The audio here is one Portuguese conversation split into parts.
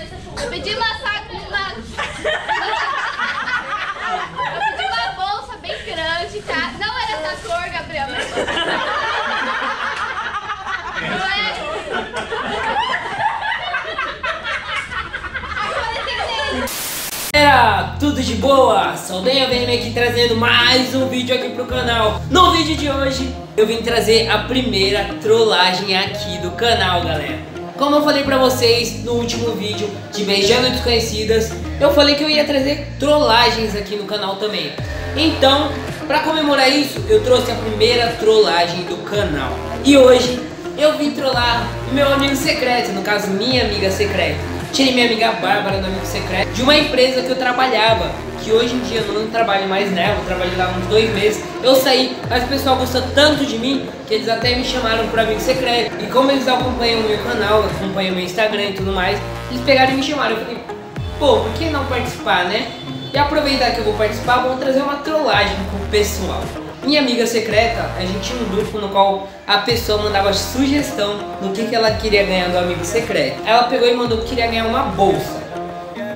Eu pedi uma saco, uma... Eu pedi uma bolsa bem grande, tá? Não era essa cor, Gabriel, mas... Não é? Galera, tudo de boa? Saldanha VM aqui trazendo mais um vídeo aqui pro canal No vídeo de hoje eu vim trazer a primeira trollagem aqui do canal, galera Como eu falei pra vocês no último vídeo de Beijando Desconhecidas Eu falei que eu ia trazer trollagens aqui no canal também. Então, pra comemorar isso, eu trouxe a primeira trollagem do canal. E hoje eu vim trollar meu amigo secreto, no caso minha amiga secreta Tirei minha amiga Bárbara do Amigo Secreto de uma empresa que eu trabalhava, que hoje em dia eu não trabalho mais nela, eu trabalhei lá uns dois meses. Eu saí, mas o pessoal gostou tanto de mim que eles até me chamaram para Amigo Secreto. E como eles acompanham o meu canal, acompanham o meu Instagram e tudo mais, eles pegaram e me chamaram. Eu falei, pô, por que não participar, né? E aproveitar que eu vou participar, vamos trazer uma trollagem pro pessoal. Minha amiga secreta, a gente tinha um grupo no qual a pessoa mandava sugestão do que, que ela queria ganhar do amigo secreto. Ela pegou e mandou que queria ganhar uma bolsa.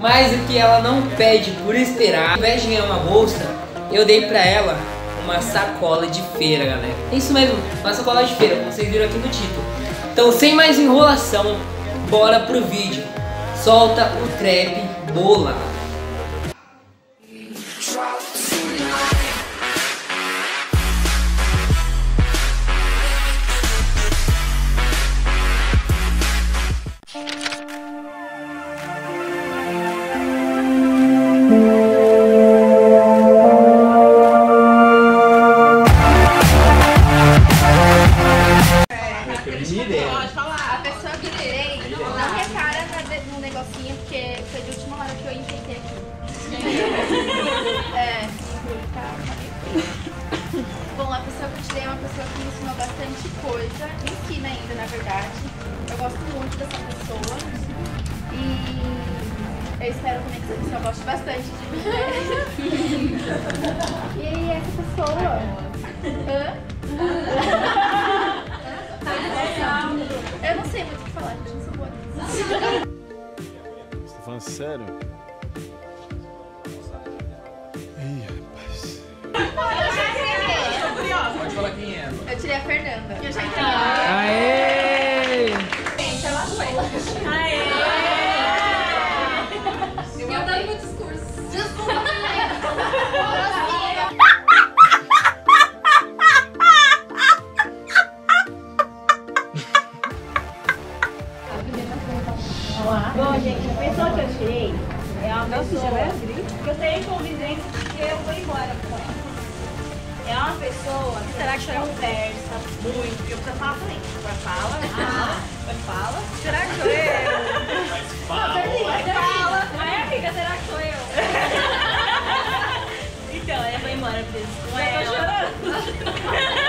Mas o que ela não pede por esperar, ao invés de ganhar uma bolsa, eu dei pra ela uma sacola de feira, galera. É isso mesmo, uma sacola de feira, como vocês viram aqui no título. Então, sem mais enrolação, bora pro vídeo. Solta o trap bola. Tirei é uma pessoa que me ensinou bastante coisa, me ensina ainda, na verdade. Eu gosto muito dessa pessoa. E eu espero também que essa pessoa goste bastante de mim. E essa pessoa. Hã? Eu não sei muito o que falar, gente. Não sou boa. Você tá falando sério? Eu tirei a Fernanda. Eu já entrei. Aê! Eu dando meu discurso. Desculpa, Bom, gente, a pessoa que eu tirei é uma pessoa que eu tenho convivência porque eu vou embora com ela. É uma pessoa que será que conversa muito, porque eu preciso falar também. Agora fala, fala, agora fala. Será que sou eu? Fala. Fala. Ai, amiga, será que sou eu? então, eu vou embora por isso. Com ela. Fala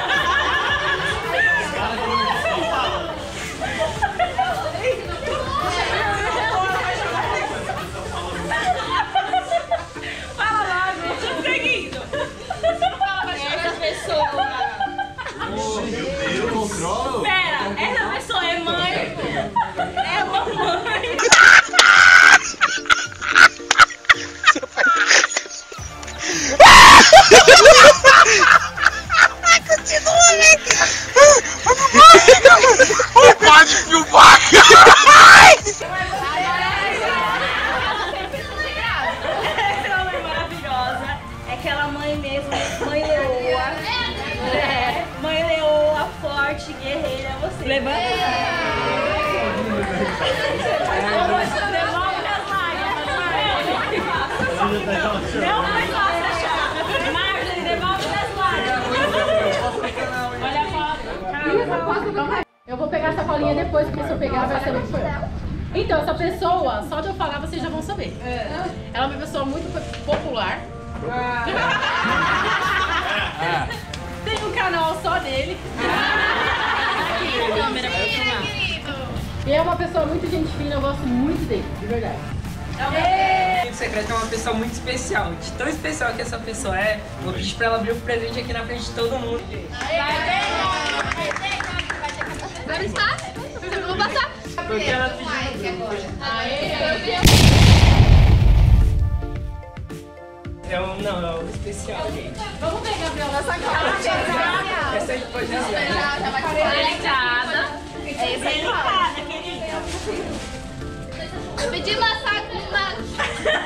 Levanta. Não foi fácil achar. Marjorie, devolve minhas lágrimas. Olha a foto. Eu vou pegar a sacolinha depois, porque se eu pegar vai ser muito. Então, essa pessoa, só de eu falar vocês já vão saber. Ela é uma pessoa muito popular. Tem um canal só dele. Câmera pra filmar. E é uma pessoa muito gente fina, eu gosto muito dele, de verdade. amigo secreto é uma pessoa muito especial. De tão especial que essa pessoa é, vou pedir pra ela abrir o presente aqui na frente de todo mundo. Agora está? Vou passar. Porque ela Mike agora. É um, não, é um especial, gente. Vamos ver, Gabriel, nessa cara. Essa aí pode dizer. Já, já vai Delicada. É isso aí. Delicada, querida. Eu pedi uma saco,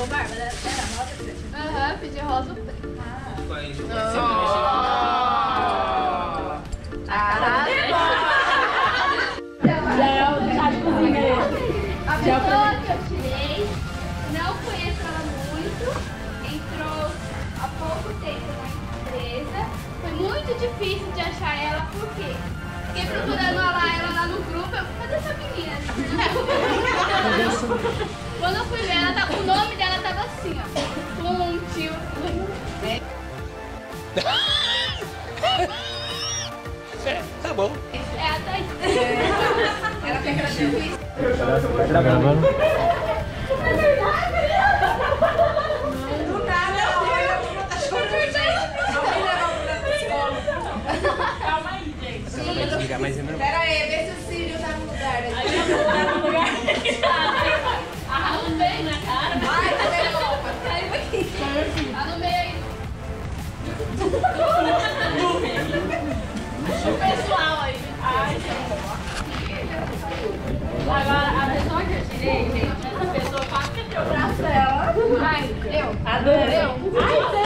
Ô, Bárbara, era rosa que Aham, pedi rosa ou preto. Vai. Tá gravando? Calma aí, gente. Não vai desligar não. Pera aí, vê se o Círio tá no lugar. Tá no lugar Arrumei na cara. Ai, cadê a roupa? Caiu aqui. Tá no meio aí. Aí. Adorei. Ai,